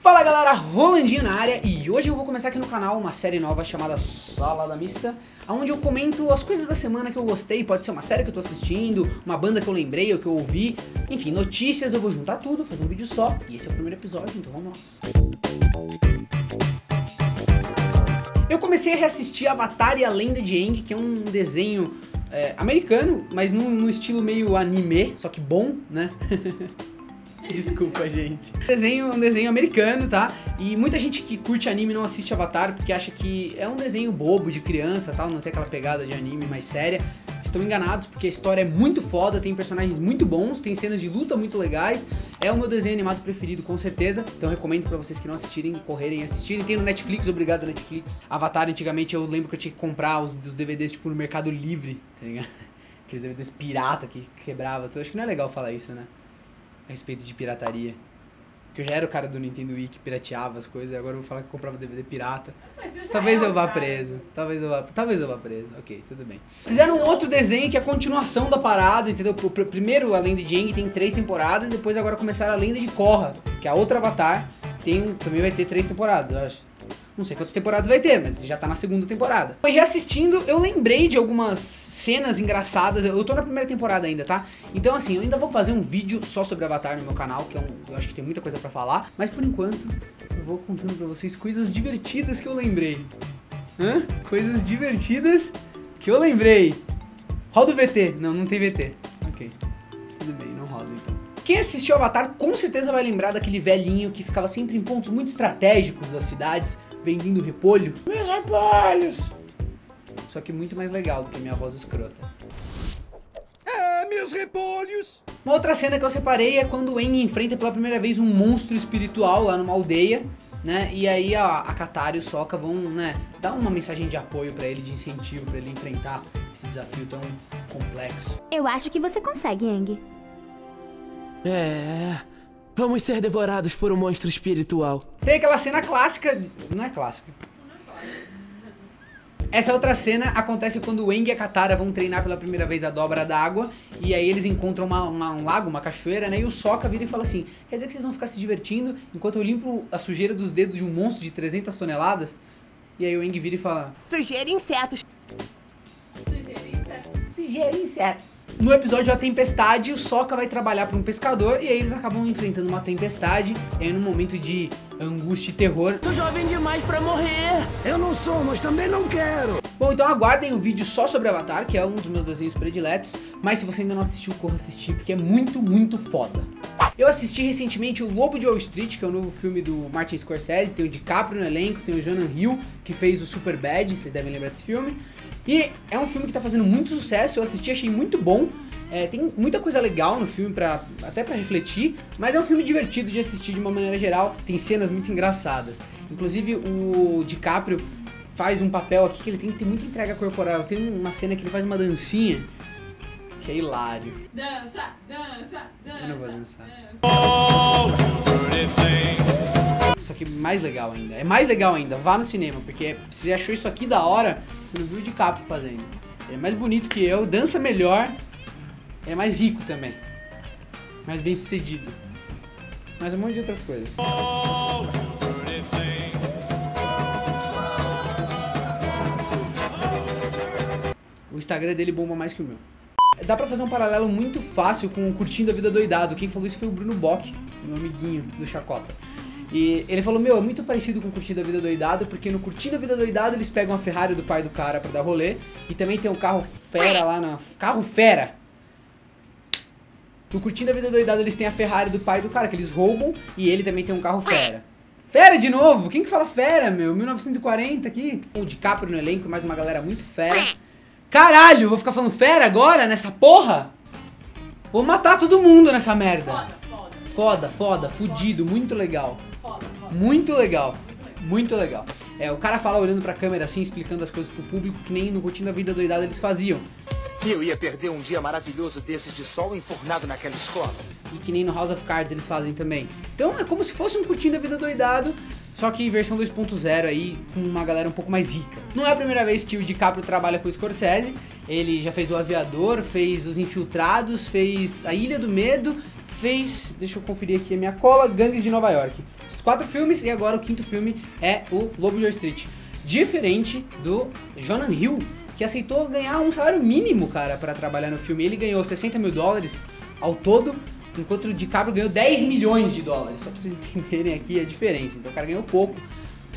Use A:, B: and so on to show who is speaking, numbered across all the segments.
A: Fala galera, Rolandinho na área e hoje eu vou começar aqui no canal uma série nova chamada Salada Mista, onde eu comento as coisas da semana que eu gostei, pode ser uma série que eu tô assistindo, uma banda que eu lembrei ou que eu ouvi, enfim, notícias, eu vou juntar tudo, fazer um vídeo só, e esse é o primeiro episódio, então vamos lá. Eu comecei a reassistir Avatar e a Lenda de Aang, que é um desenho é, americano, mas num, num estilo meio anime, só que bom, né? Desculpa, gente. Desenho, um desenho americano, tá? E muita gente que curte anime não assiste Avatar porque acha que é um desenho bobo de criança, tal, não tem aquela pegada de anime mais séria. Estão enganados porque a história é muito foda, tem personagens muito bons, tem cenas de luta muito legais. É o meu desenho animado preferido, com certeza. Então recomendo para vocês que não assistirem, correrem e assistirem. Tem no Netflix, obrigado Netflix. Avatar, antigamente eu lembro que eu tinha que comprar os, os DVDs tipo no Mercado Livre, tá ligado? Aqueles DVDs pirata que quebrava. Eu acho que não é legal falar isso, né? A respeito de pirataria. Porque eu já era o cara do Nintendo Wii que pirateava as coisas, e agora eu vou falar que eu comprava DVD pirata. Talvez eu vá cara. preso. Talvez eu vá, talvez eu vá preso. Ok, tudo bem. Fizeram um outro desenho que é a continuação da parada, entendeu? O primeiro, a Lenda de Aang, tem três temporadas, e depois agora começaram a Lenda de Korra, que é a outra Avatar, tem, também vai ter três temporadas, eu acho. Não sei quantas temporadas vai ter, mas já tá na segunda temporada. E reassistindo, eu lembrei de algumas cenas engraçadas. Eu tô na primeira temporada ainda, tá? Então, assim, eu ainda vou fazer um vídeo só sobre Avatar no meu canal, que é um, eu acho que tem muita coisa para falar. Mas por enquanto, eu vou contando pra vocês coisas divertidas que eu lembrei. Hã? Coisas divertidas que eu lembrei. Roda o VT. Não, não tem VT. Ok. Tudo bem, não roda então. Quem assistiu Avatar com certeza vai lembrar daquele velhinho que ficava sempre em pontos muito estratégicos das cidades, vendendo repolho. Meus repolhos! Só que muito mais legal do que minha voz escrota.
B: É, meus repolhos!
A: Uma outra cena que eu separei é quando o Aang enfrenta pela primeira vez um monstro espiritual lá numa aldeia, né? E aí a, a Katara e o Sokka vão, né, dar uma mensagem de apoio para ele, de incentivo para ele enfrentar esse desafio tão complexo.
C: Eu acho que você consegue, Aang.
D: É. Vamos ser devorados por um monstro espiritual.
A: Tem aquela cena clássica. Não é clássica. Essa outra cena acontece quando o Eng e a Katara vão treinar pela primeira vez a dobra d'água. E aí eles encontram uma, uma, um lago, uma cachoeira, né? E o Sokka vira e fala assim: Quer dizer que vocês vão ficar se divertindo enquanto eu limpo a sujeira dos dedos de um monstro de 300 toneladas? E aí o Eng vira e fala:
E: Sujeira insetos.
A: Sujeira insetos. Sujeira insetos. No episódio A Tempestade, o Sokka vai trabalhar para um pescador e aí eles acabam enfrentando uma tempestade. E aí, num momento de angústia e terror.
D: Tô jovem demais para morrer.
B: Eu não sou, mas também não quero.
A: Bom, então aguardem o vídeo só sobre Avatar, que é um dos meus desenhos prediletos. Mas se você ainda não assistiu, corra assistir, porque é muito, muito foda. Eu assisti recentemente o Lobo de Wall Street, que é o novo filme do Martin Scorsese. Tem o DiCaprio no elenco, tem o Jonah Hill, que fez o Super Bad, vocês devem lembrar desse filme. E é um filme que tá fazendo muito sucesso, eu assisti, achei muito bom. É, tem muita coisa legal no filme, pra, até para refletir, mas é um filme divertido de assistir de uma maneira geral, tem cenas muito engraçadas. Inclusive o DiCaprio faz um papel aqui que ele tem que ter muita entrega corporal. Tem uma cena que ele faz uma dancinha que é hilário.
F: Dança, dança, dança. Eu
A: não vou dançar. Dança isso aqui mais legal ainda. É mais legal ainda, vá no cinema, porque você achou isso aqui da hora, você não viu o DiCaprio fazendo. Ele é mais bonito que eu, dança melhor, é mais rico também. Mais bem sucedido. Mais um monte de outras coisas. O Instagram dele bomba mais que o meu. Dá pra fazer um paralelo muito fácil com o Curtindo a Vida Doidado. Quem falou isso foi o Bruno Bock, meu amiguinho do Chacota. E ele falou, meu, é muito parecido com Curtindo a Vida Doidado, porque no Curtindo a Vida Doidado eles pegam a Ferrari do pai do cara pra dar rolê, e também tem um carro fera lá na... Carro fera! No Curtindo a Vida Doidado eles têm a Ferrari do pai do cara, que eles roubam, e ele também tem um carro fera. Fera de novo? Quem que fala fera, meu? 1940 aqui. O DiCaprio no elenco, mais uma galera muito fera. Caralho, vou ficar falando fera agora, nessa porra? Vou matar todo mundo nessa merda. Foda, foda. Foda, foda, fudido, muito legal. Muito legal. Muito legal. É, o cara fala olhando pra câmera assim, explicando as coisas pro público, que nem no Curtindo a Vida Doidada eles faziam.
B: E eu ia perder um dia maravilhoso desses de sol enfornado naquela escola.
A: E que nem no House of Cards eles fazem também. Então é como se fosse um Curtindo a Vida Doidado, só que versão 2.0 aí, com uma galera um pouco mais rica. Não é a primeira vez que o DiCaprio trabalha com o Scorsese, ele já fez O Aviador, fez Os Infiltrados, fez A Ilha do Medo, fez, deixa eu conferir aqui a minha cola, Gangues de Nova York. Esses quatro filmes e agora o quinto filme é o Lobo de Wall Street. Diferente do Jonah Hill, que aceitou ganhar um salário mínimo, cara, para trabalhar no filme. Ele ganhou 60 mil dólares ao todo, enquanto o DiCaprio ganhou 10 milhões de dólares. Só pra vocês entenderem aqui a diferença. Então o cara ganhou pouco,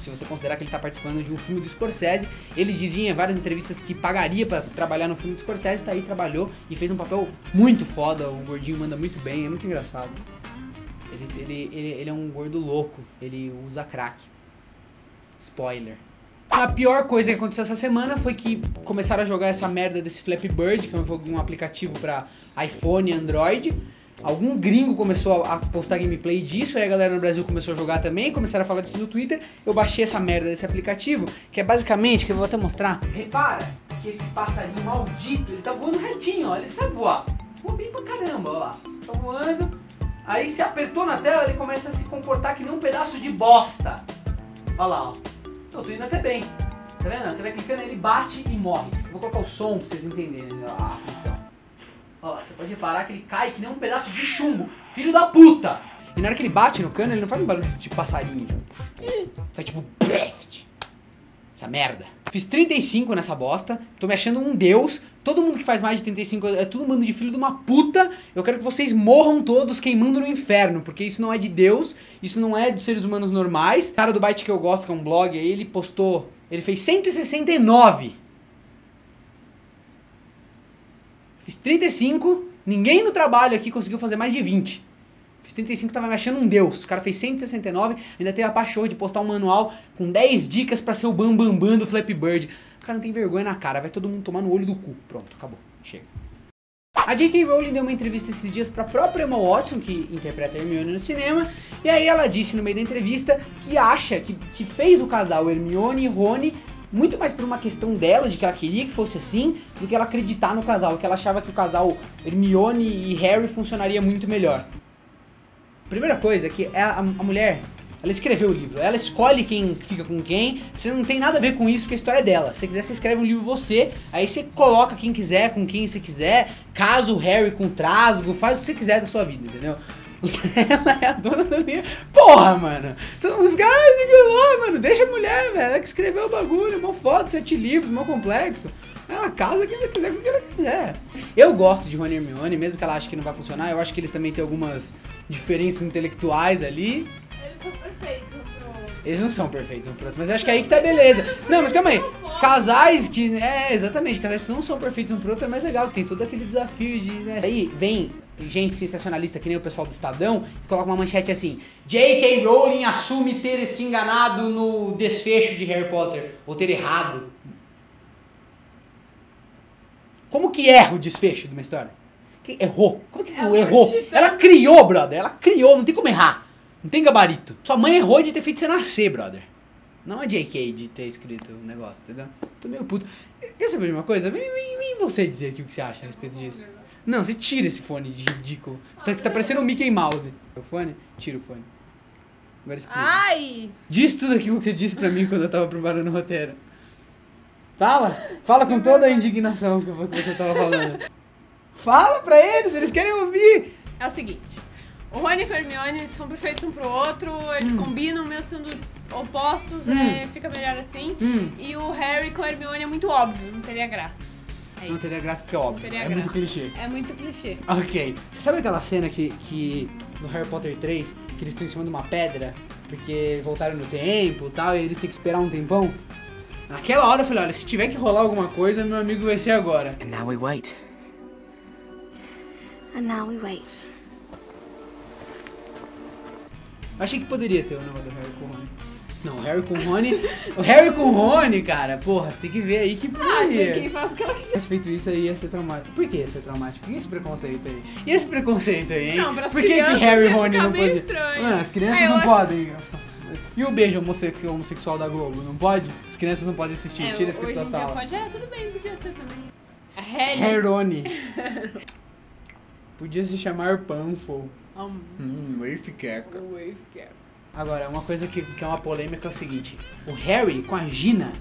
A: se você considerar que ele tá participando de um filme do Scorsese. Ele dizia em várias entrevistas que pagaria para trabalhar no filme do Scorsese, tá aí, trabalhou e fez um papel muito foda. O gordinho manda muito bem, é muito engraçado. Ele, ele, ele, ele é um gordo louco, ele usa crack. Spoiler. A pior coisa que aconteceu essa semana foi que começaram a jogar essa merda desse Flappy Bird, que é um jogo, um aplicativo para iPhone e Android. Algum gringo começou a postar gameplay disso, aí a galera no Brasil começou a jogar também, começaram a falar disso no Twitter. Eu baixei essa merda desse aplicativo, que é basicamente, que eu vou até mostrar. Repara que esse passarinho maldito, ele tá voando retinho, ó, ele sabe voar. Voa bem pra caramba, ó lá. Tá voando. Aí se apertou na tela, ele começa a se comportar que nem um pedaço de bosta. Ó lá, ó. Eu tô indo até bem. Tá vendo? Você vai clicando, ele bate e morre. Vou colocar o som pra vocês entenderem a aflição. Lá, você pode reparar que ele cai que nem um pedaço de chumbo. Filho da puta! E na hora que ele bate no cano, ele não faz um barulho de passarinho. Tipo, faz tipo... Essa merda. Fiz 35 nessa bosta. Tô me achando um deus. Todo mundo que faz mais de 35 é todo mundo de filho de uma puta. Eu quero que vocês morram todos queimando no inferno. Porque isso não é de Deus. Isso não é de seres humanos normais. O cara do Byte que eu gosto, que é um blog, ele postou. Ele fez 169. Fiz 35, ninguém no trabalho aqui conseguiu fazer mais de 20. Fiz 35, tava me achando um deus. O cara fez 169, ainda teve a pachorra de postar um manual com 10 dicas para ser o bambambam bam, bam do Flappy Bird. O cara não tem vergonha na cara, vai todo mundo tomar no olho do cu. Pronto, acabou. Chega. A J.K. Rowling deu uma entrevista esses dias pra própria Emma Watson, que interpreta Hermione no cinema, e aí ela disse no meio da entrevista que acha que, que fez o casal Hermione e Rony muito mais por uma questão dela, de que ela queria que fosse assim, do que ela acreditar no casal, que ela achava que o casal Hermione e Harry funcionaria muito melhor. Primeira coisa é que a, a mulher, ela escreveu o livro, ela escolhe quem fica com quem, você não tem nada a ver com isso, porque a história é dela. Se quiser, você escreve um livro você, aí você coloca quem quiser, com quem você quiser, casa o Harry com trasgo, faz o que você quiser da sua vida, entendeu? Ela é a dona da linha. Porra, mano. Todo mundo fica, ah, mano, deixa a mulher, velho. Ela que escreveu o bagulho, uma foto, sete livros, mó complexo. Ela casa quem ela quiser com o que ela quiser. Eu gosto de Rony e Hermione, mesmo que ela ache que não vai funcionar. Eu acho que eles também têm algumas diferenças intelectuais ali.
F: Eles são perfeitos um pro outro.
A: Eles não são perfeitos um pro outro, mas eu acho que é aí que tá beleza. Não, mas calma aí. Casais que. É, exatamente. Casais que não são perfeitos um pro outro é mais legal, que tem todo aquele desafio de. Né? Aí vem gente sensacionalista que nem o pessoal do Estadão e coloca uma manchete assim: J.K. Rowling assume ter se enganado no desfecho de Harry Potter, ou ter errado. Como que erra o desfecho de uma história? Que errou? Como que
F: Ela
A: errou?
F: acredita.
A: Ela criou, brother. Ela criou, não tem como errar. Não tem gabarito. Sua mãe errou de ter feito você nascer, brother. Não a JK de ter escrito o negócio, entendeu? Tô meio puto. Quer saber de uma coisa? Vem, vem, vem você dizer aqui o que você acha a respeito disso. Não, você tira esse fone de ridículo. Você tá, você tá parecendo o Mickey Mouse. O fone? Tira o fone. Agora explica.
F: Ai!
A: Diz tudo aquilo que você disse pra mim quando eu tava preparando o roteiro. Fala! Fala com toda a indignação que você tava falando. Fala pra eles, eles querem ouvir!
F: É o seguinte. O Rony e a Hermione são perfeitos um pro outro, eles combinam mesmo sendo opostos,
A: Hum.
F: é, fica melhor assim.
A: Hum.
F: E o Harry com a Hermione é muito óbvio, não teria graça. É
A: Não
F: isso.
A: teria graça porque é óbvio.
F: Teria
A: é
F: graça.
A: muito clichê.
F: É muito clichê.
A: Ok. Você sabe aquela cena que, que no Harry Potter 3, que eles estão em cima de uma pedra, porque voltaram no tempo e tal, e eles têm que esperar um tempão? Naquela hora eu falei, olha, se tiver que rolar alguma coisa, meu amigo vai ser agora.
D: And now we wait.
C: And now we wait.
A: Achei que poderia ter o negócio do Harry com o Rony. Não, Harry com Rony. o Harry com Rony, cara, porra, você tem que ver aí que
F: Ah,
A: poderia.
F: JK faz o que ela quiser.
A: tivesse feito isso aí ia ser traumático. Por que ia ser traumático? E esse preconceito aí? E esse preconceito aí, hein?
F: Não, pras
A: Por que, que
F: crianças
A: Harry e Rony não podem?
F: estranho.
A: Mano, as crianças
F: Ah, eu
A: não
F: acho-
A: podem. E o beijo homosse- homossexual da Globo? Não pode? As crianças não podem assistir.
F: É,
A: Tira esse
F: hoje
A: da sala.
F: pode. É, tudo bem, podia ser também.
A: Herone. Podia se chamar Panfo.
F: Um,
A: Hum, Wave Caca.
F: wave cap.
A: Agora, uma coisa que, que é uma polêmica é o seguinte: o Harry com a Gina.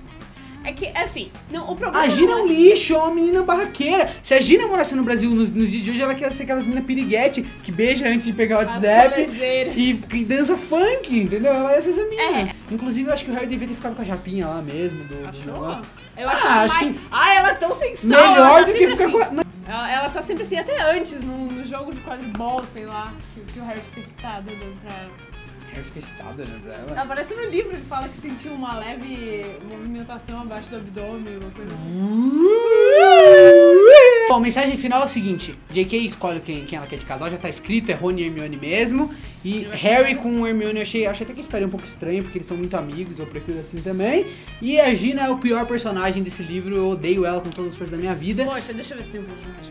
F: É que, assim, não, o problema.
A: A Gina é
F: não
A: um lixo, é uma menina barraqueira. Se a Gina morasse no Brasil nos, nos dias de hoje, ela quer ser aquelas meninas piriguete que beija antes de pegar o WhatsApp e, e dança funk, entendeu? Ela ia ser essa menina.
F: É.
A: Inclusive, eu acho que o Harry devia ter ficado com a japinha lá mesmo. Do, do negócio.
F: Eu
A: Ah,
F: acho,
A: acho
F: mais...
A: que-
F: Ah, ela é tão ela
A: Melhor
F: tá
A: do que ficar
F: assim.
A: com a. Mas-
F: Ela, ela tá sempre assim, até antes, no, no jogo de quadribol, sei lá, que, que o Harry fica excitado olhando pra ela.
A: Harry fica excitado, né, pra ela.
F: Aparece no livro, ele fala que sentiu uma leve movimentação abaixo do abdômen, uma coisa assim.
A: Bom, a mensagem final é o seguinte: JK escolhe quem, quem ela quer de casal, já tá escrito, é Rony e Hermione mesmo. E
F: Eu
A: Harry com Hermione eu achei, achei até que ficaria um pouco estranho, porque eles são muito amigos, eu prefiro assim também. E a Gina é o pior personagem desse livro, eu odeio ela com todas as forças da minha vida.
F: Poxa, deixa eu ver se tem um personagem.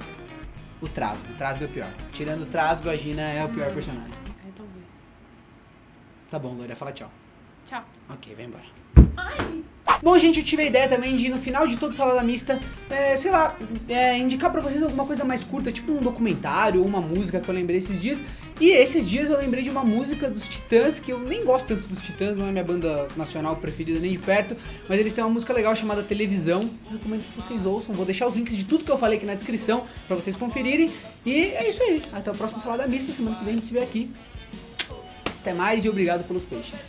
A: O Trasgo, o Trasgo é o pior. Tirando o Trasgo, a Gina é o pior personagem. Tá bom, Loira, fala tchau.
F: Tchau.
A: Ok, vai embora. Bom, gente, eu tive a ideia também de, no final de todo Salada Mista, é, sei lá, é, indicar pra vocês alguma coisa mais curta, tipo um documentário ou uma música que eu lembrei esses dias. E esses dias eu lembrei de uma música dos Titãs, que eu nem gosto tanto dos Titãs, não é minha banda nacional preferida nem de perto, mas eles têm uma música legal chamada Televisão. Recomendo que vocês ouçam. Vou deixar os links de tudo que eu falei aqui na descrição pra vocês conferirem. E é isso aí. Até o próximo Salada Mista. Semana que vem a gente se vê aqui. Até mais e obrigado pelos peixes.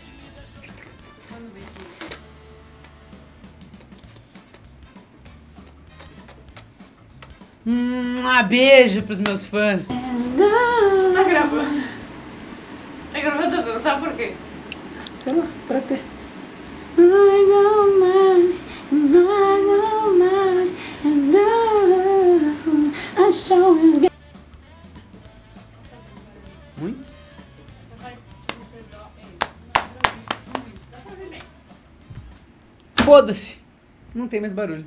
A: Hum, um beijo pros meus fãs.
F: Tá gravando. Tá gravando a dançar por quê?
A: Sei lá, pra ter. Muito? Foda-se. Não tem mais barulho.